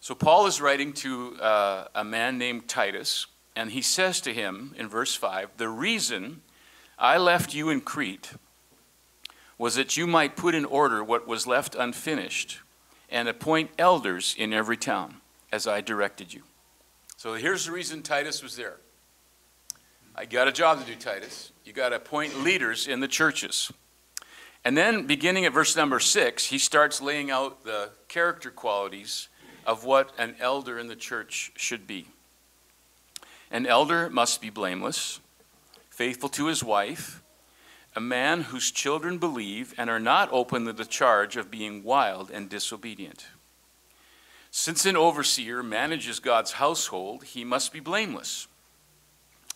So Paul is writing to uh, a man named Titus, and he says to him in verse 5 The reason I left you in Crete was that you might put in order what was left unfinished and appoint elders in every town, as I directed you. So here's the reason Titus was there. I got a job to do, Titus. You got to appoint leaders in the churches. And then, beginning at verse number six, he starts laying out the character qualities of what an elder in the church should be. An elder must be blameless, faithful to his wife, a man whose children believe and are not open to the charge of being wild and disobedient. Since an overseer manages God's household, he must be blameless,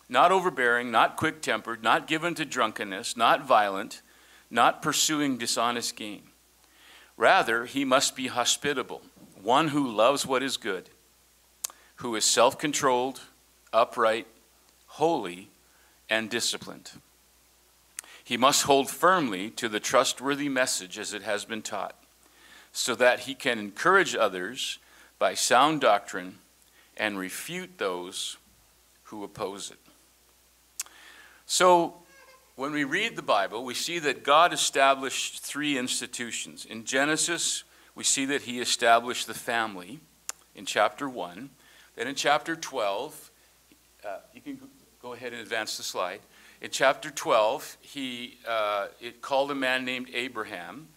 not overbearing, not quick tempered, not given to drunkenness, not violent, not pursuing dishonest gain. Rather, he must be hospitable, one who loves what is good, who is self controlled, upright, holy, and disciplined. He must hold firmly to the trustworthy message as it has been taught, so that he can encourage others by sound doctrine and refute those who oppose it. So, when we read the Bible, we see that God established three institutions. In Genesis, we see that he established the family in chapter 1. Then in chapter 12, uh, you can go ahead and advance the slide. In chapter 12, he uh, it called a man named Abraham,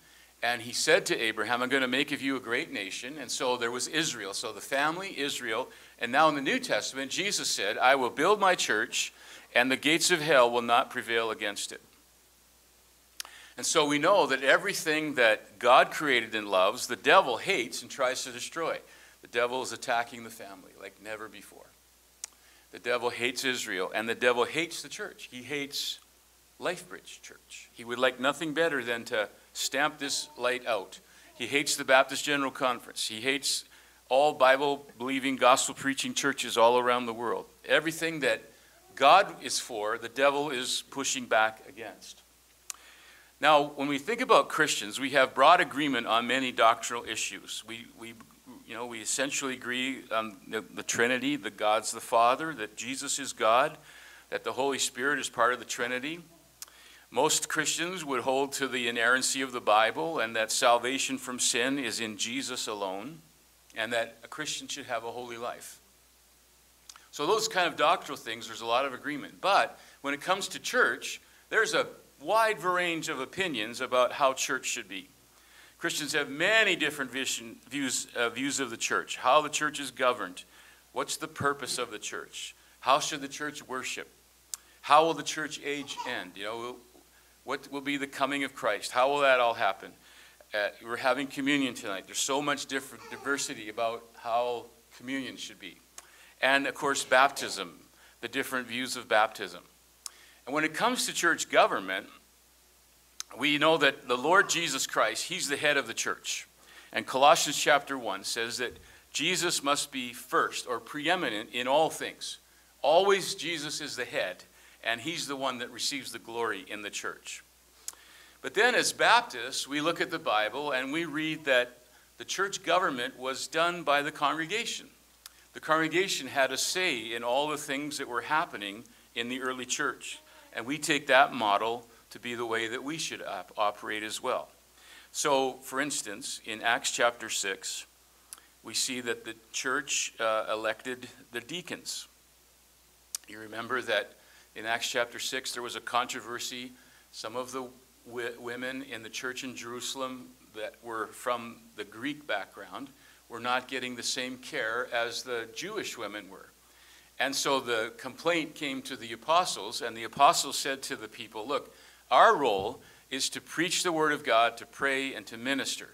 and he said to Abraham, I'm going to make of you a great nation. And so there was Israel. So the family, Israel. And now in the New Testament, Jesus said, I will build my church, and the gates of hell will not prevail against it. And so we know that everything that God created and loves, the devil hates and tries to destroy. The devil is attacking the family like never before. The devil hates Israel, and the devil hates the church. He hates Lifebridge Church. He would like nothing better than to stamp this light out. He hates the Baptist General Conference. He hates all Bible believing, gospel preaching churches all around the world. Everything that God is for, the devil is pushing back against. Now, when we think about Christians, we have broad agreement on many doctrinal issues. We, we you know, we essentially agree on the, the Trinity, that God's the Father, that Jesus is God, that the Holy Spirit is part of the Trinity. Most Christians would hold to the inerrancy of the Bible and that salvation from sin is in Jesus alone, and that a Christian should have a holy life. So, those kind of doctrinal things, there's a lot of agreement. But when it comes to church, there's a wide range of opinions about how church should be. Christians have many different vision, views, uh, views of the church, how the church is governed, what's the purpose of the church, how should the church worship, how will the church age end, you know, what will be the coming of Christ, how will that all happen? Uh, we're having communion tonight. There's so much different diversity about how communion should be. And of course, baptism, the different views of baptism. And when it comes to church government, we know that the Lord Jesus Christ, He's the head of the church. And Colossians chapter 1 says that Jesus must be first or preeminent in all things. Always Jesus is the head, and He's the one that receives the glory in the church. But then, as Baptists, we look at the Bible and we read that the church government was done by the congregation. The congregation had a say in all the things that were happening in the early church. And we take that model to be the way that we should op- operate as well. So, for instance, in Acts chapter 6, we see that the church uh, elected the deacons. You remember that in Acts chapter 6, there was a controversy. Some of the women in the church in Jerusalem that were from the Greek background were not getting the same care as the Jewish women were. And so the complaint came to the apostles, and the apostles said to the people, Look, our role is to preach the word of God, to pray, and to minister.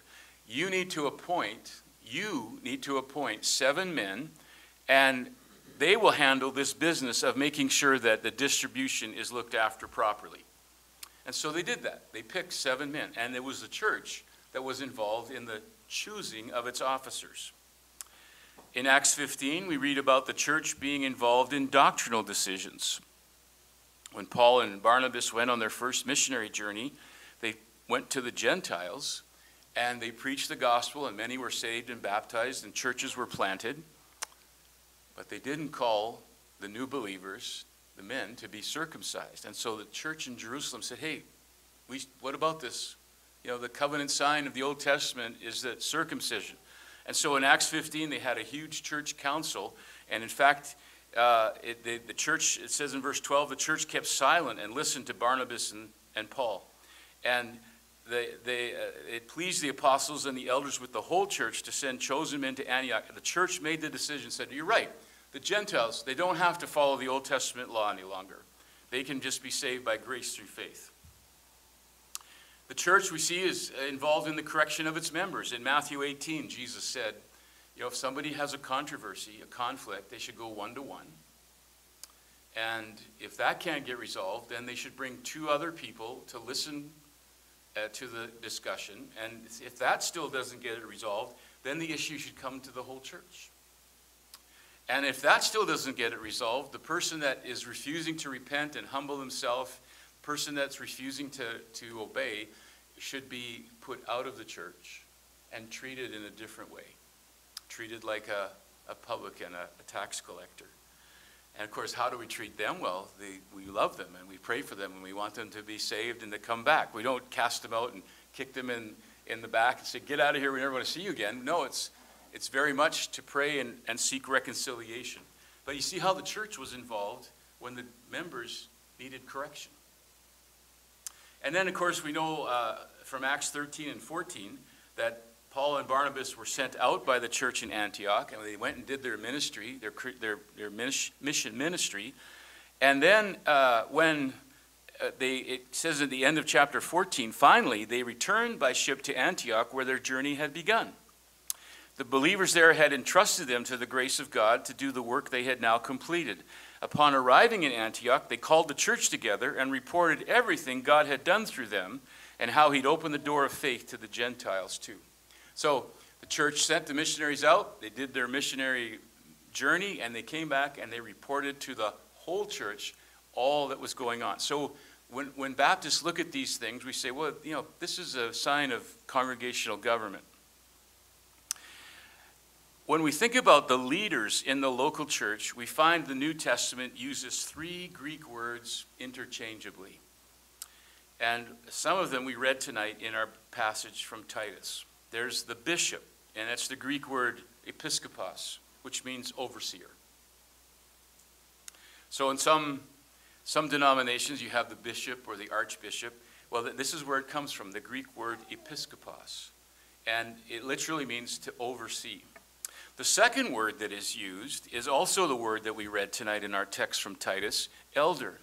You need to appoint, you need to appoint seven men, and they will handle this business of making sure that the distribution is looked after properly. And so they did that. They picked seven men, and it was the church that was involved in the choosing of its officers. In Acts 15, we read about the church being involved in doctrinal decisions. When Paul and Barnabas went on their first missionary journey, they went to the Gentiles and they preached the gospel, and many were saved and baptized, and churches were planted. But they didn't call the new believers, the men, to be circumcised. And so the church in Jerusalem said, hey, we, what about this? You know, the covenant sign of the Old Testament is that circumcision. And so in Acts 15, they had a huge church council. And in fact, uh, it, the, church, it says in verse 12, the church kept silent and listened to Barnabas and, and Paul. And they, they, uh, it pleased the apostles and the elders with the whole church to send chosen men to Antioch. The church made the decision, said, You're right. The Gentiles, they don't have to follow the Old Testament law any longer. They can just be saved by grace through faith. The church we see is involved in the correction of its members. In Matthew 18, Jesus said, you know, if somebody has a controversy, a conflict, they should go one to one. And if that can't get resolved, then they should bring two other people to listen uh, to the discussion. And if that still doesn't get it resolved, then the issue should come to the whole church. And if that still doesn't get it resolved, the person that is refusing to repent and humble himself, person that's refusing to, to obey, should be put out of the church and treated in a different way, treated like a, a publican, a, a tax collector. And of course, how do we treat them? Well, they, we love them and we pray for them and we want them to be saved and to come back. We don't cast them out and kick them in, in the back and say, get out of here, we never want to see you again. No, it's, it's very much to pray and, and seek reconciliation. But you see how the church was involved when the members needed correction. And then, of course, we know uh, from Acts 13 and 14 that Paul and Barnabas were sent out by the church in Antioch, and they went and did their ministry, their, their, their mission ministry. And then, uh, when uh, they, it says at the end of chapter 14, finally, they returned by ship to Antioch where their journey had begun. The believers there had entrusted them to the grace of God to do the work they had now completed. Upon arriving in Antioch, they called the church together and reported everything God had done through them and how he'd opened the door of faith to the Gentiles too. So the church sent the missionaries out, they did their missionary journey, and they came back and they reported to the whole church all that was going on. So when, when Baptists look at these things, we say, well, you know, this is a sign of congregational government. When we think about the leaders in the local church, we find the New Testament uses three Greek words interchangeably. And some of them we read tonight in our passage from Titus. There's the bishop, and that's the Greek word episkopos, which means overseer. So in some, some denominations, you have the bishop or the archbishop. Well, this is where it comes from, the Greek word episkopos. And it literally means to oversee. The second word that is used is also the word that we read tonight in our text from Titus, elder.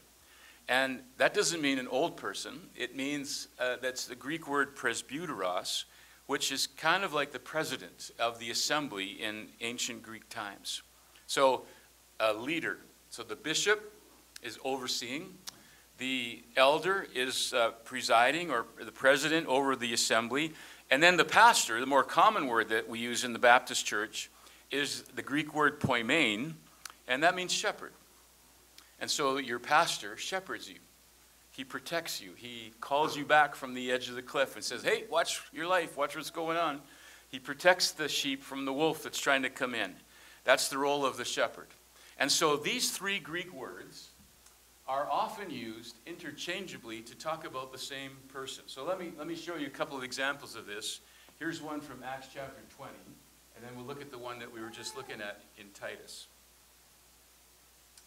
And that doesn't mean an old person. It means uh, that's the Greek word presbyteros, which is kind of like the president of the assembly in ancient Greek times. So, a leader. So, the bishop is overseeing, the elder is uh, presiding or the president over the assembly, and then the pastor, the more common word that we use in the Baptist church, is the Greek word poimen, and that means shepherd. And so, your pastor shepherds you. He protects you. He calls you back from the edge of the cliff and says, Hey, watch your life, watch what's going on. He protects the sheep from the wolf that's trying to come in. That's the role of the shepherd. And so these three Greek words are often used interchangeably to talk about the same person. So let me, let me show you a couple of examples of this. Here's one from Acts chapter 20, and then we'll look at the one that we were just looking at in Titus.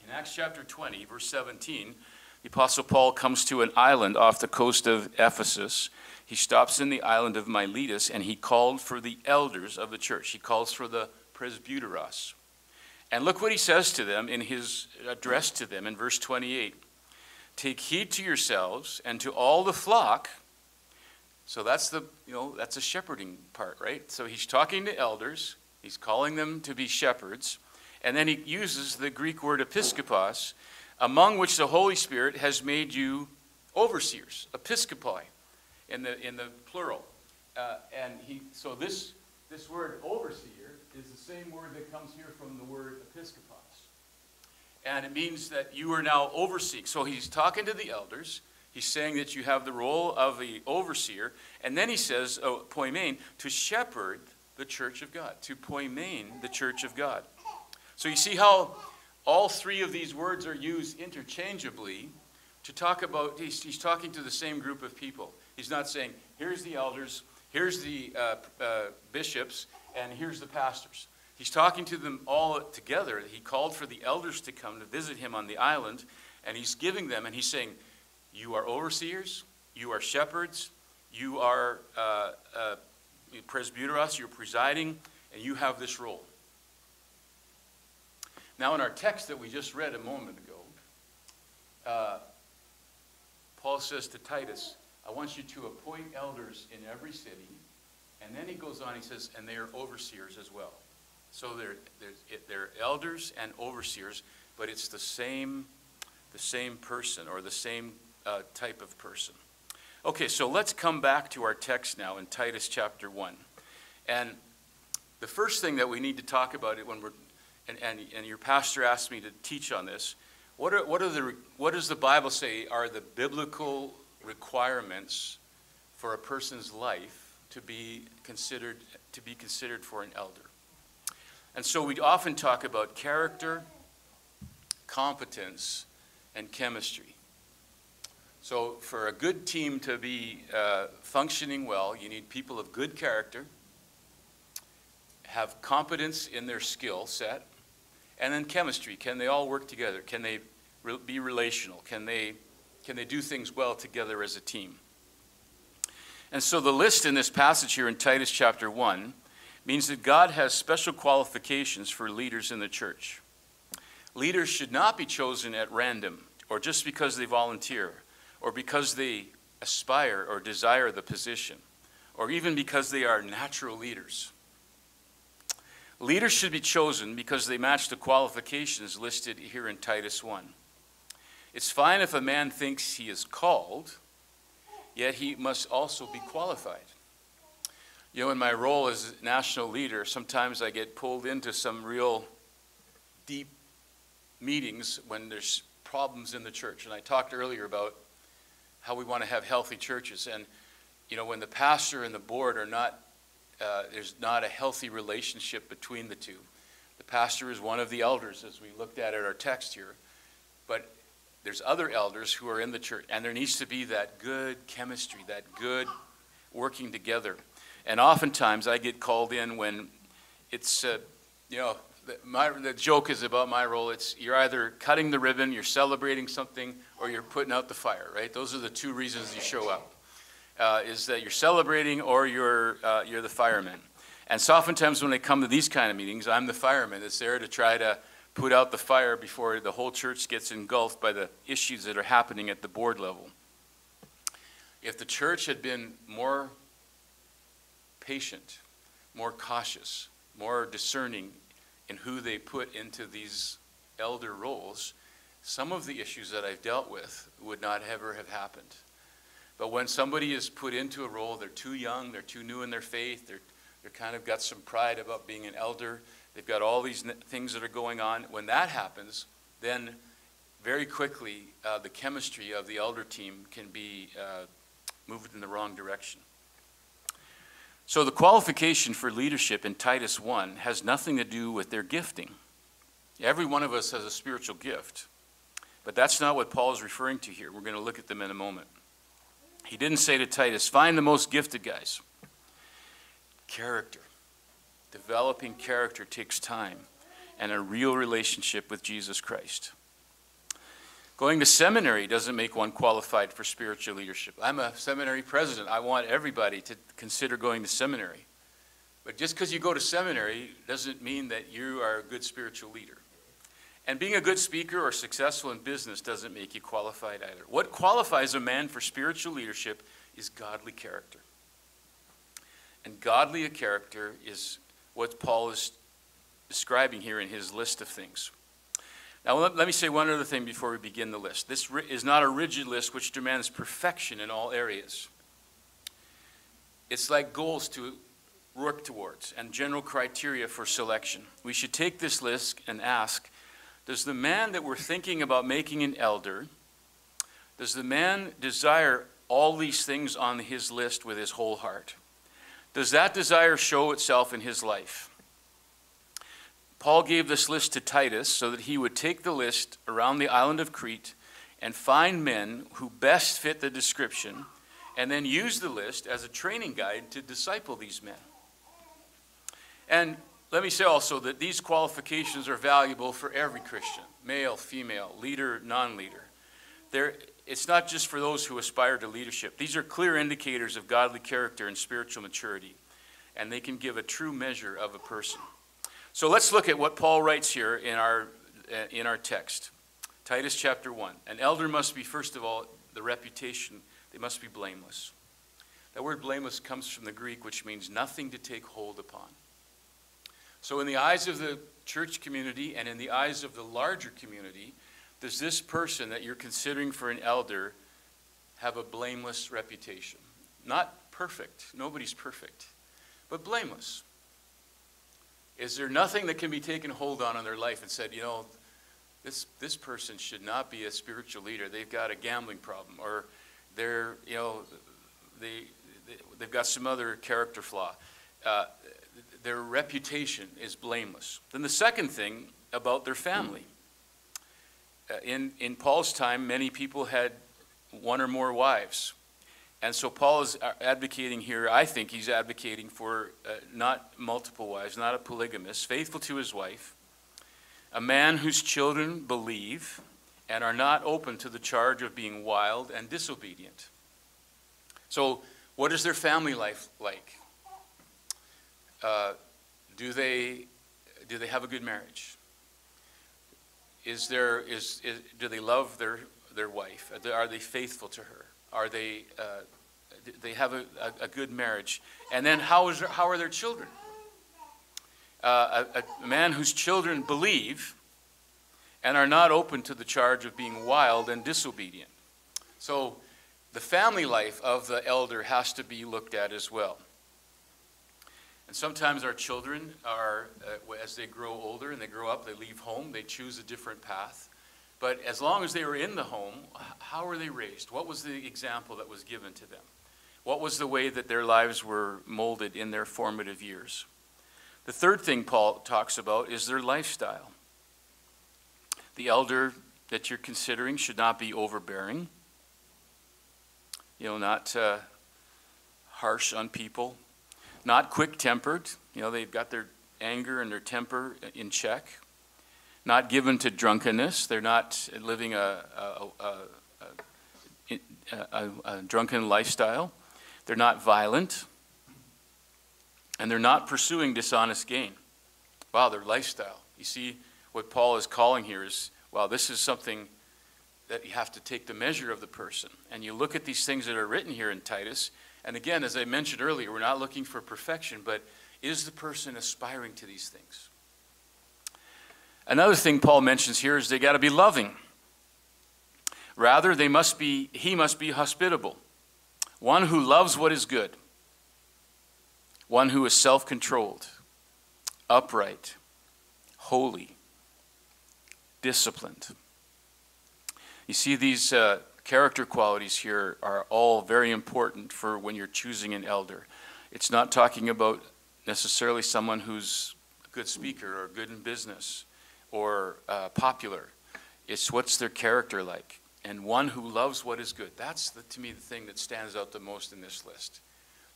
In Acts chapter 20, verse 17, the Apostle Paul comes to an island off the coast of Ephesus. He stops in the island of Miletus and he called for the elders of the church. He calls for the presbyteros. And look what he says to them in his address to them in verse 28 Take heed to yourselves and to all the flock. So that's the, you know, that's a shepherding part, right? So he's talking to elders, he's calling them to be shepherds, and then he uses the Greek word episkopos among which the Holy Spirit has made you overseers, episkopoi, in the, in the plural. Uh, and he, so this, this word overseer is the same word that comes here from the word episkopos. And it means that you are now overseeing. So he's talking to the elders, He's saying that you have the role of the overseer. And then he says, oh, poimen, to shepherd the church of God, to poimen the church of God. So you see how all three of these words are used interchangeably to talk about, he's, he's talking to the same group of people. He's not saying, here's the elders, here's the uh, uh, bishops, and here's the pastors. He's talking to them all together. He called for the elders to come to visit him on the island, and he's giving them, and he's saying, You are overseers, you are shepherds, you are uh, uh, presbyteros, you're presiding, and you have this role. Now, in our text that we just read a moment ago, uh, Paul says to Titus, I want you to appoint elders in every city. And then he goes on, he says, and they are overseers as well. So they're, they're, they're elders and overseers, but it's the same, the same person or the same uh, type of person. Okay, so let's come back to our text now in Titus chapter 1. And the first thing that we need to talk about it when we're, and, and, and your pastor asked me to teach on this, what, are, what, are the, what does the Bible say are the biblical requirements for a person's life to be considered, to be considered for an elder? And so we often talk about character, competence, and chemistry. So, for a good team to be uh, functioning well, you need people of good character, have competence in their skill set, and then chemistry. Can they all work together? Can they re- be relational? Can they, can they do things well together as a team? And so, the list in this passage here in Titus chapter 1 means that God has special qualifications for leaders in the church. Leaders should not be chosen at random or just because they volunteer or because they aspire or desire the position or even because they are natural leaders. Leaders should be chosen because they match the qualifications listed here in Titus 1. It's fine if a man thinks he is called, yet he must also be qualified. You know, in my role as national leader, sometimes I get pulled into some real deep meetings when there's problems in the church. And I talked earlier about how we want to have healthy churches. And, you know, when the pastor and the board are not, uh, there's not a healthy relationship between the two. The pastor is one of the elders, as we looked at at our text here. But there's other elders who are in the church, and there needs to be that good chemistry, that good working together. And oftentimes I get called in when it's, uh, you know, the, my, the joke is about my role. It's you're either cutting the ribbon, you're celebrating something, or you're putting out the fire, right? Those are the two reasons you show up. Uh, is that you're celebrating or you're, uh, you're the fireman. And so oftentimes when I come to these kind of meetings, I'm the fireman that's there to try to put out the fire before the whole church gets engulfed by the issues that are happening at the board level. If the church had been more patient, more cautious, more discerning in who they put into these elder roles, some of the issues that I've dealt with would not ever have happened. But when somebody is put into a role, they're too young, they're too new in their faith, they're, they're kind of got some pride about being an elder, they've got all these things that are going on. When that happens, then very quickly uh, the chemistry of the elder team can be uh, moved in the wrong direction. So the qualification for leadership in Titus 1 has nothing to do with their gifting. Every one of us has a spiritual gift. But that's not what Paul is referring to here. We're going to look at them in a moment. He didn't say to Titus, find the most gifted guys. Character. Developing character takes time and a real relationship with Jesus Christ. Going to seminary doesn't make one qualified for spiritual leadership. I'm a seminary president. I want everybody to consider going to seminary. But just because you go to seminary doesn't mean that you are a good spiritual leader. And being a good speaker or successful in business doesn't make you qualified either. What qualifies a man for spiritual leadership is godly character. And godly a character is what Paul is describing here in his list of things. Now, let, me say one other thing before we begin the list. This is not a rigid list which demands perfection in all areas. It's like goals to work towards and general criteria for selection. We should take this list and ask Does the man that we're thinking about making an elder, Does the man desire all these things on his list with his whole heart? Does that desire show itself in his life? Paul gave this list to Titus so that he would take the list around the island of Crete and find men who best fit the description and then use the list as a training guide to disciple these men. And let me say also that these qualifications are valuable for every Christian male, female, leader, non leader. It's not just for those who aspire to leadership. These are clear indicators of godly character and spiritual maturity, and they can give a true measure of a person. So let's look at what Paul writes here in our, uh, in our text. Titus chapter 1. An elder must be, first of all, the reputation, they must be blameless. That word blameless comes from the Greek, which means nothing to take hold upon. So, in the eyes of the church community and in the eyes of the larger community, does this person that you're considering for an elder have a blameless reputation? Not perfect, nobody's perfect, but blameless. Is there nothing that can be taken hold on in their life and said, you know, this, this person should not be a spiritual leader. They've got a gambling problem, or they're, you know, they, they, have got some other character flaw. Uh, their reputation is blameless. Then the second thing about their family. Uh, in, in Paul's time, many people had one or more wives. And so Paul is advocating here, I think he's advocating for uh, not multiple wives, not a polygamist, faithful to his wife, a man whose children believe and are not open to the charge of being wild and disobedient. So, what is their family life like? Uh, do they do they have a good marriage? Is there is, is do they love their their wife? Are they faithful to her? Are they uh, they have a, a, a, good marriage? And then how is how are their children? Uh, a, a man whose children believe and are not open to the charge of being wild and disobedient. So the family life of the elder has to be looked at as well. And sometimes our children are, uh, as they grow older and they grow up, they leave home, they choose a different path. But as long as they were in the home, how were they raised? What was the example that was given to them? What was the way that their lives were molded in their formative years? The third thing Paul talks about is their lifestyle. The elder that you're considering should not be overbearing, you know, not uh, harsh on people, not quick tempered. You know, they've got their anger and their temper in check, not given to drunkenness. They're not living a, a, a, a drunken lifestyle. They're not violent. And they're not pursuing dishonest gain. Wow, their lifestyle. You see, what Paul is calling here is wow, this is something that you have to take the measure of the person. And you look at these things that are written here in Titus, and again, as I mentioned earlier, we're not looking for perfection, but is the person aspiring to these things? Another thing Paul mentions here is they got to be loving. Rather, they must be, he must be hospitable, one who loves what is good, one who is self controlled, upright, holy, disciplined. You see, these uh, character qualities here are all very important for when you're choosing an elder. It's not talking about necessarily someone who's a good speaker or good in business or uh, popular. It's what's their character like. And one who loves what is good. That's, the, to me, the thing that stands out the most in this list.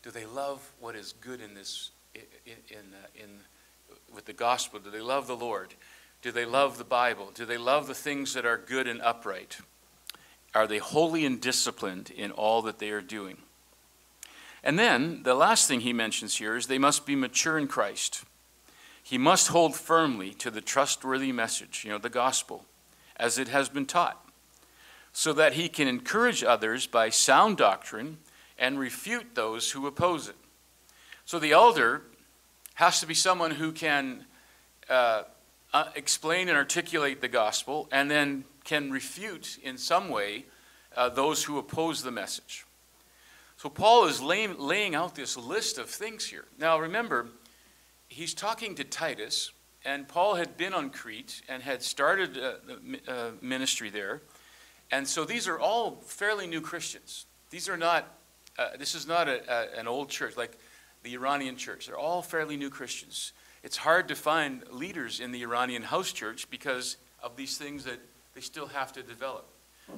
Do they love what is good in this, in, in, uh, in with the gospel? Do they love the Lord? Do they love the Bible? Do they love the things that are good and upright? Are they holy and disciplined in all that they are doing? And then the last thing he mentions here is they must be mature in Christ. He must hold firmly to the trustworthy message, you know, the gospel, as it has been taught, so that he can encourage others by sound doctrine and refute those who oppose it. So the elder has to be someone who can uh, uh, explain and articulate the gospel and then can refute in some way uh, those who oppose the message. So Paul is laying, laying out this list of things here. Now remember, he's talking to Titus, and Paul had been on Crete and had started uh, uh, ministry there. And so these are all fairly new Christians. These are not, uh, this is not a, a, an old church like the Iranian church. They're all fairly new Christians. It's hard to find leaders in the Iranian house church because of these things that they still have to develop.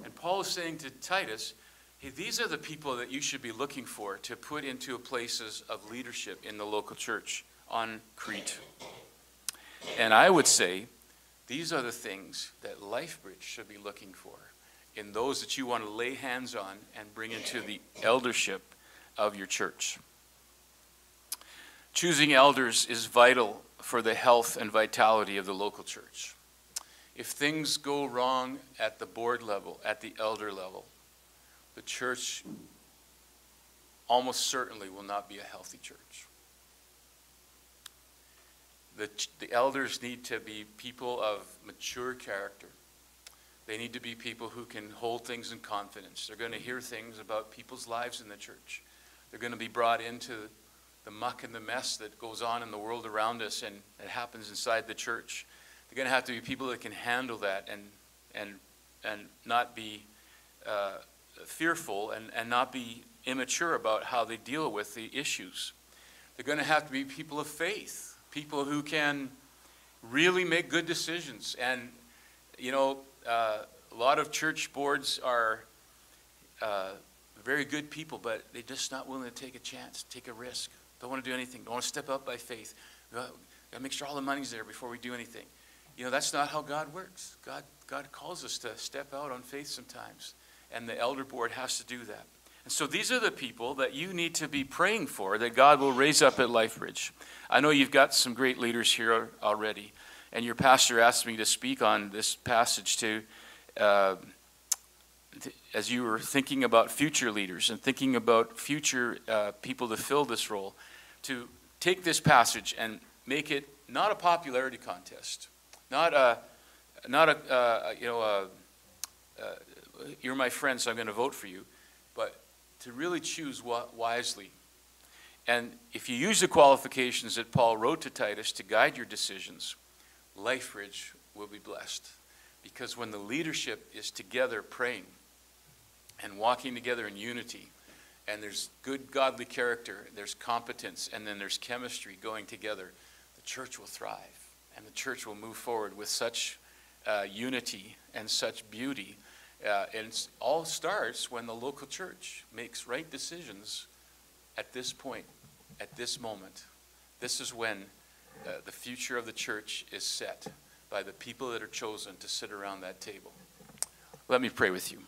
And Paul is saying to Titus, hey, these are the people that you should be looking for to put into places of leadership in the local church on Crete. And I would say these are the things that LifeBridge should be looking for in those that you want to lay hands on and bring into the eldership of your church. Choosing elders is vital for the health and vitality of the local church. If things go wrong at the board level, at the elder level, the church almost certainly will not be a healthy church. The, the elders need to be people of mature character. They need to be people who can hold things in confidence. They're going to hear things about people's lives in the church. They're going to be brought into the muck and the mess that goes on in the world around us and it happens inside the church. They're going to have to be people that can handle that and, and, and not be uh, fearful and, and not be immature about how they deal with the issues. They're going to have to be people of faith people who can really make good decisions. And, you know, uh, a lot of church boards are uh, very good people, but they're just not willing to take a chance, take a risk. Don't want to do anything. Don't want to step up by faith. Got to make sure all the money's there before we do anything. You know, that's not how God works. God, God calls us to step out on faith sometimes, and the elder board has to do that. And so these are the people that you need to be praying for that God will raise up at LifeBridge. I know you've got some great leaders here already, and your pastor asked me to speak on this passage to, uh, as you were thinking about future leaders and thinking about future uh, people to fill this role, to take this passage and make it not a popularity contest, not a, not a, uh, you know, a, uh, you're my friend, so I'm going to vote for you, but to really choose wisely. And if you use the qualifications that Paul wrote to Titus to guide your decisions, LifeBridge will be blessed. Because when the leadership is together praying and walking together in unity, and there's good godly character, there's competence, and then there's chemistry going together, the church will thrive. And the church will move forward with such uh, unity and such beauty uh, and it all starts when the local church makes right decisions at this point, at this moment. This is when uh, the future of the church is set by the people that are chosen to sit around that table. Let me pray with you.